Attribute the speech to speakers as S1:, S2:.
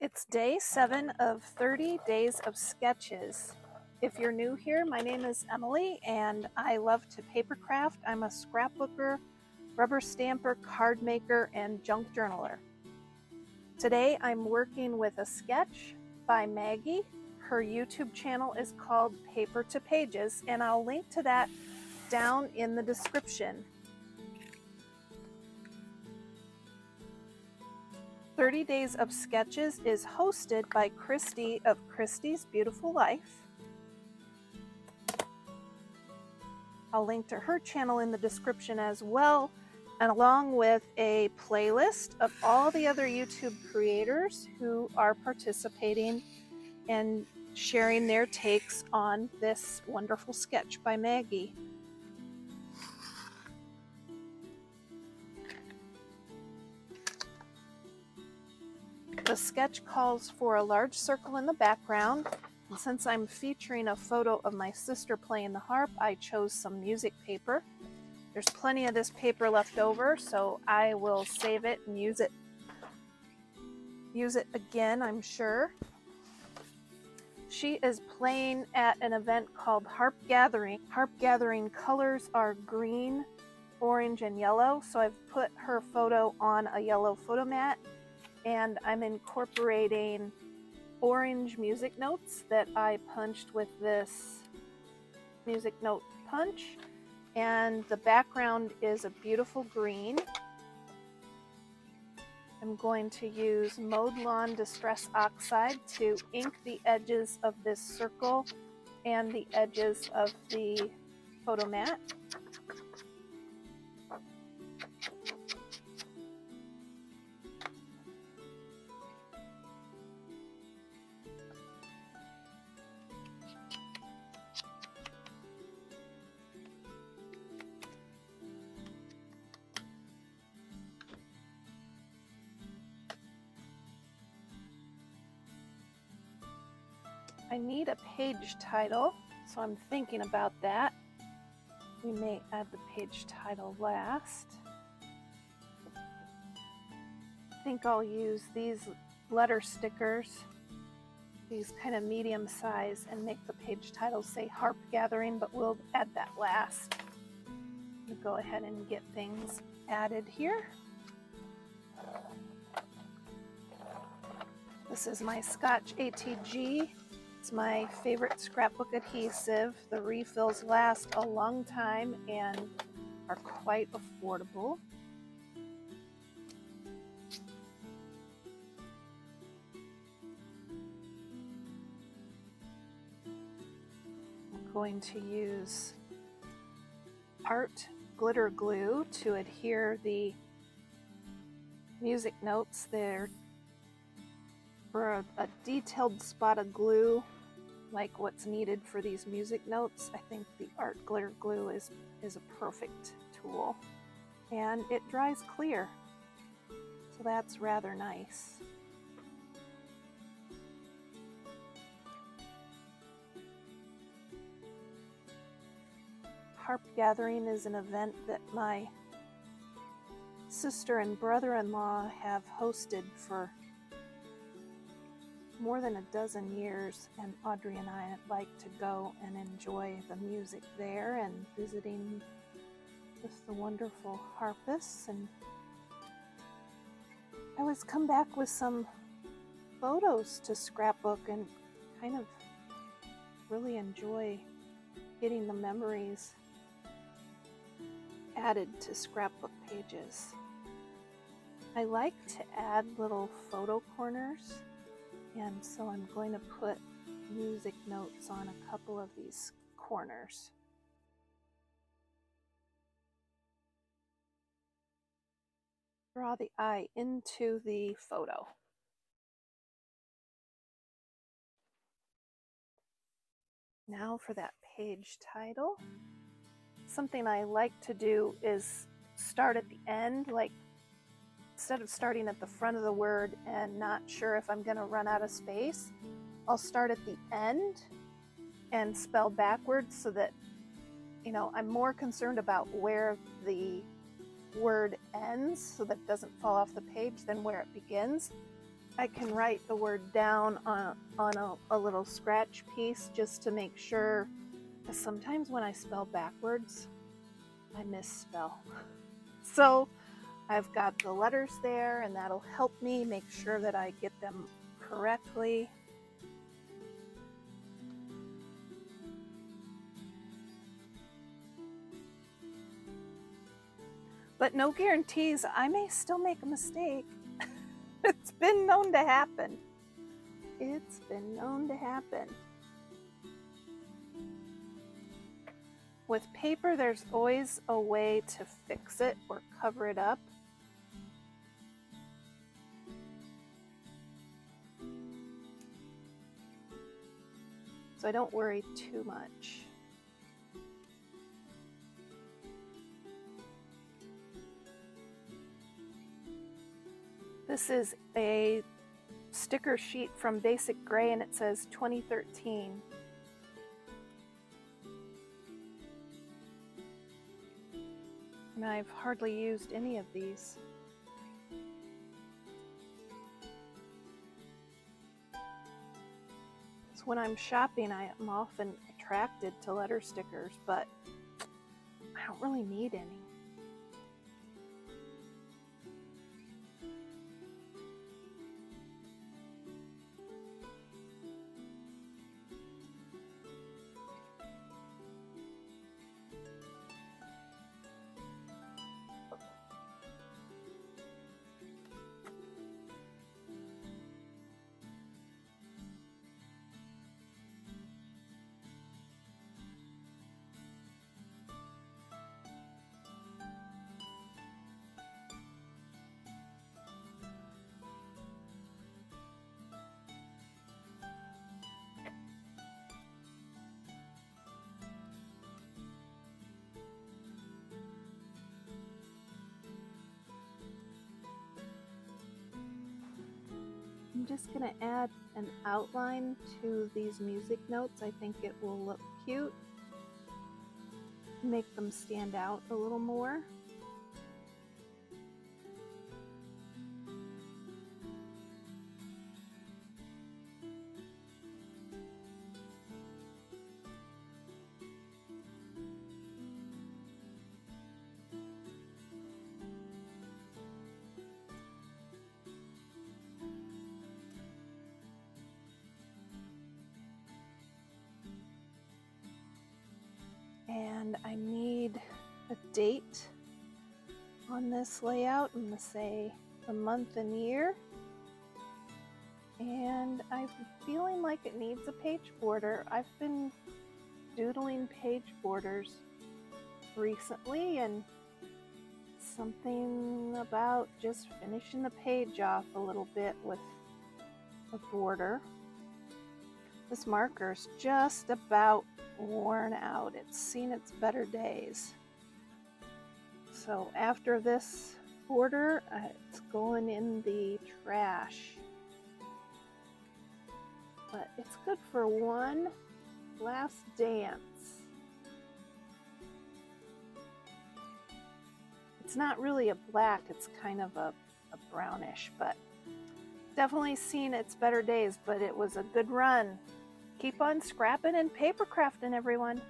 S1: It's day seven of 30 days of sketches. If you're new here, my name is Emilee and I love to paper craft. I'm a scrapbooker, rubber stamper, card maker, and junk journaler. Today I'm working with a sketch by Maggie. Her YouTube channel is called Paper to Pages and I'll link to that down in the description. 30 Days of Sketches is hosted by Christy of Christy's Beautiful Life. I'll link to her channel in the description as well, and along with a playlist of all the other YouTube creators who are participating and sharing their takes on this wonderful sketch by Maggie. The sketch calls for a large circle in the background. And since I'm featuring a photo of my sister playing the harp, I chose some music paper. There's plenty of this paper left over, so I will save it and use it use it again, I'm sure. She is playing at an event called Harp Gathering. Harp Gathering colors are green, orange, and yellow, so I've put her photo on a yellow photo mat and I'm incorporating orange music notes that I punched with this music note punch and the background is a beautiful green. I'm going to use Mowed Lawn Distress Oxide to ink the edges of this circle and the edges of the photo mat. I need a page title, so I'm thinking about that. We may add the page title last. I think I'll use these letter stickers, these kind of medium size, and make the page title say Harp Gathering, but we'll add that last. We'll go ahead and get things added here. This is my Scotch ATG it's my favorite scrapbook adhesive. The refills last a long time and are quite affordable. I'm going to use art glitter glue to adhere the music notes there for a, a detailed spot of glue like what's needed for these music notes, I think the art glitter glue is, is a perfect tool. And it dries clear, so that's rather nice. Harp Gathering is an event that my sister and brother-in-law have hosted for more than a dozen years, and Audrey and I like to go and enjoy the music there and visiting with the wonderful harpists. And I always come back with some photos to scrapbook and kind of really enjoy getting the memories added to scrapbook pages. I like to add little photo corners and so I'm going to put music notes on a couple of these corners. Draw the eye into the photo. Now for that page title. Something I like to do is start at the end, like instead of starting at the front of the word and not sure if I'm going to run out of space, I'll start at the end and spell backwards so that, you know, I'm more concerned about where the word ends so that it doesn't fall off the page than where it begins. I can write the word down on, on a, a little scratch piece just to make sure. Because sometimes when I spell backwards, I misspell. So I've got the letters there, and that'll help me make sure that I get them correctly. But no guarantees, I may still make a mistake. it's been known to happen. It's been known to happen. With paper, there's always a way to fix it or cover it up. So I don't worry too much. This is a sticker sheet from BasicGrey and it says 2013. And I've hardly used any of these. So when I'm shopping, I am often attracted to letter stickers, but I don't really need any. Just going to add an outline to these music notes. I think it will look cute, make them stand out a little more. And I need a date on this layout. I'm going to say the month and year. And I'm feeling like it needs a page border. I've been doodling page borders recently and something about just finishing the page off a little bit with a border. This marker's just about worn out. It's seen its better days. So after this border, uh, it's going in the trash. But it's good for one last dance. It's not really a black, it's kind of a, a brownish, but definitely seen its better days, but it was a good run. Keep on scrapping and paper crafting, everyone.